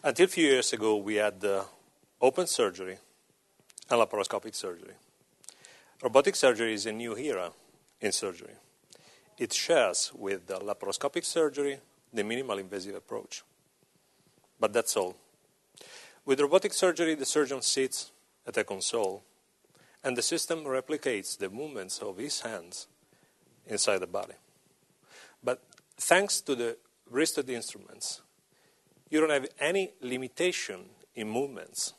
Until a few years ago, we had uh, open surgery and laparoscopic surgery. Robotic surgery is a new era in surgery. It shares with the laparoscopic surgery the minimal invasive approach. But that's all. With robotic surgery, the surgeon sits at a console and the system replicates the movements of his hands inside the body. But thanks to the wristed instruments, you don't have any limitation in movements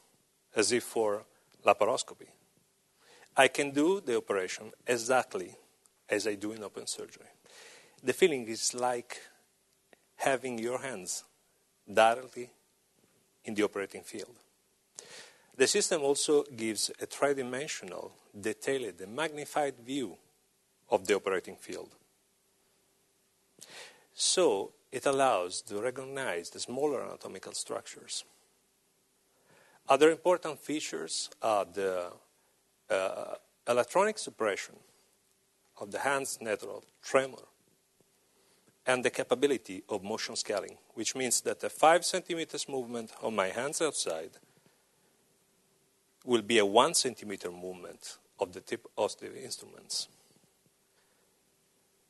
as if for laparoscopy. I can do the operation exactly as I do in open surgery. The feeling is like having your hands directly in the operating field. The system also gives a tridimensional, detailed, and magnified view of the operating field. So it allows to recognize the smaller anatomical structures. Other important features are the uh, electronic suppression of the hand's natural tremor and the capability of motion scaling, which means that a 5 centimeters movement on my hands outside will be a 1 centimeter movement of the tip of the instruments.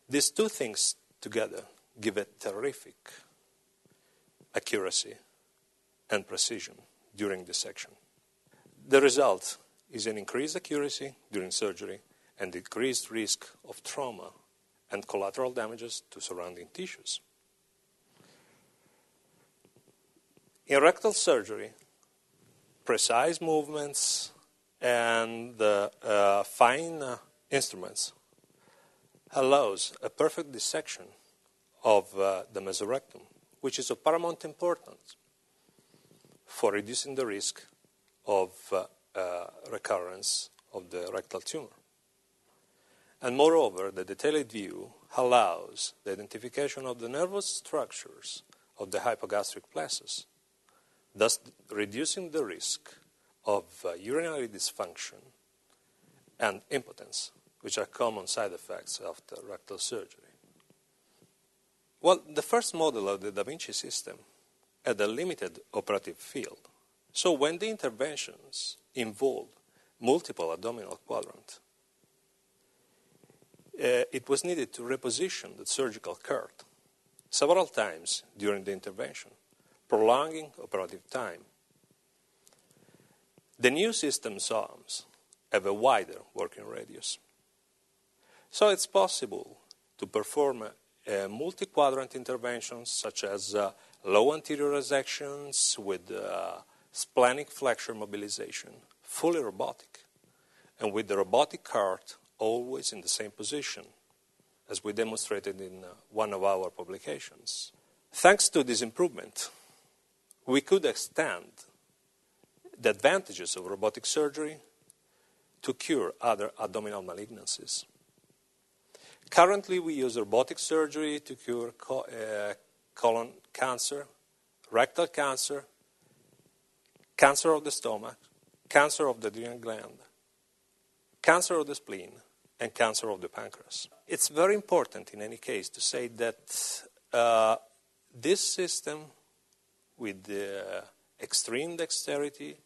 These two things together give a terrific accuracy and precision during dissection. The result is an increased accuracy during surgery and decreased risk of trauma and collateral damages to surrounding tissues. In rectal surgery, precise movements and uh, uh, fine uh, instruments allows a perfect dissection of uh, the mesorectum, which is of paramount importance for reducing the risk of uh, uh, recurrence of the rectal tumor. And moreover, the detailed view allows the identification of the nervous structures of the hypogastric plexus, thus reducing the risk of uh, urinary dysfunction and impotence, which are common side effects after rectal surgery. Well, the first model of the Da Vinci system had a limited operative field. So when the interventions involved multiple abdominal quadrants, uh, it was needed to reposition the surgical cart several times during the intervention, prolonging operative time. The new system's arms have a wider working radius. So it's possible to perform uh, multi-quadrant interventions such as uh, low anterior resections with uh, splenic flexure mobilization, fully robotic, and with the robotic cart always in the same position, as we demonstrated in uh, one of our publications. Thanks to this improvement, we could extend the advantages of robotic surgery to cure other abdominal malignancies. Currently, we use robotic surgery to cure co- uh, colon cancer, rectal cancer, cancer of the stomach, cancer of the adrenal gland, cancer of the spleen, and cancer of the pancreas. It's very important in any case to say that uh, this system, with the extreme dexterity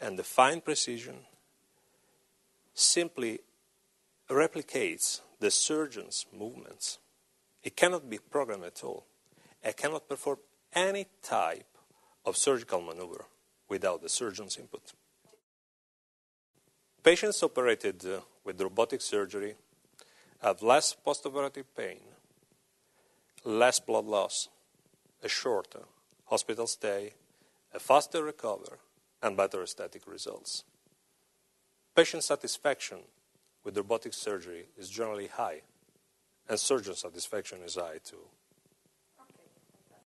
and the fine precision, simply replicates the surgeon's movements. It cannot be programmed at all. It cannot perform any type of surgical maneuver without the surgeon's input. Patients operated uh, with robotic surgery have less postoperative pain, less blood loss, a shorter hospital stay, a faster recovery, and better aesthetic results. Patient satisfaction with robotic surgery is generally high, and surgeon satisfaction is high too.